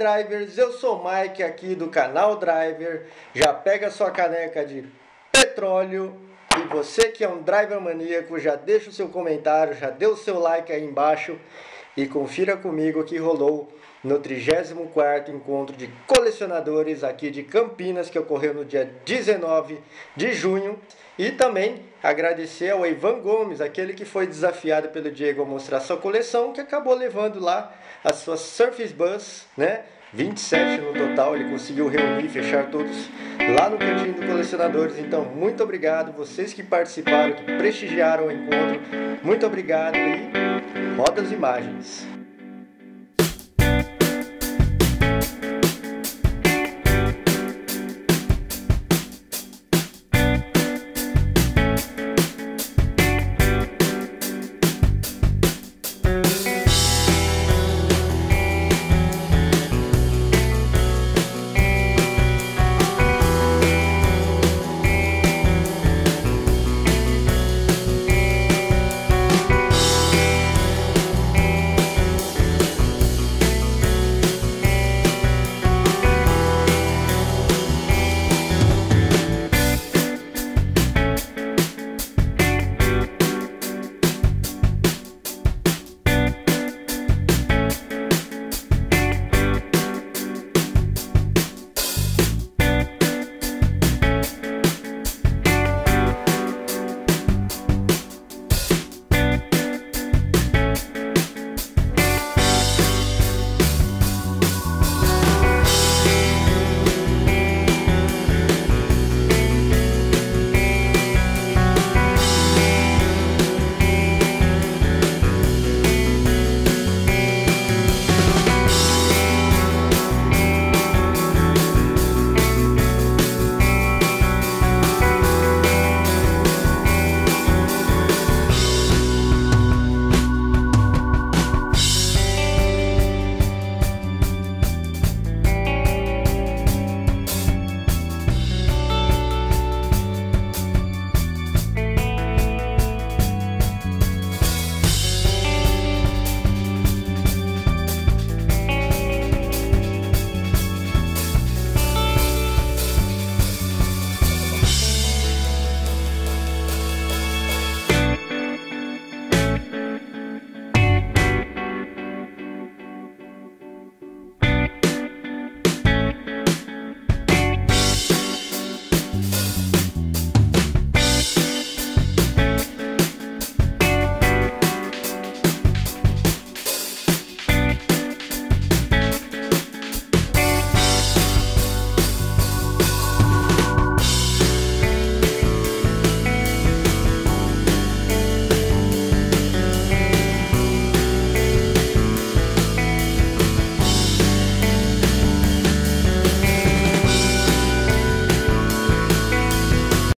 Drivers, eu sou Mike aqui do canal Driver. Já pega sua caneca de petróleo e você que é um driver maníaco, já deixa o seu comentário, já dê o seu like aí embaixo e confira comigo que rolou no 34º encontro de colecionadores aqui de Campinas, que ocorreu no dia 19 de junho. E também agradecer ao Ivan Gomes, aquele que foi desafiado pelo Diego a mostrar sua coleção, que acabou levando lá a sua Surface Bus, né? 27 no total, ele conseguiu reunir, fechar todos lá no cantinho do colecionadores. Então, muito obrigado vocês que participaram, que prestigiaram o encontro. Muito obrigado e roda as imagens.